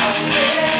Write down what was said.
Oh,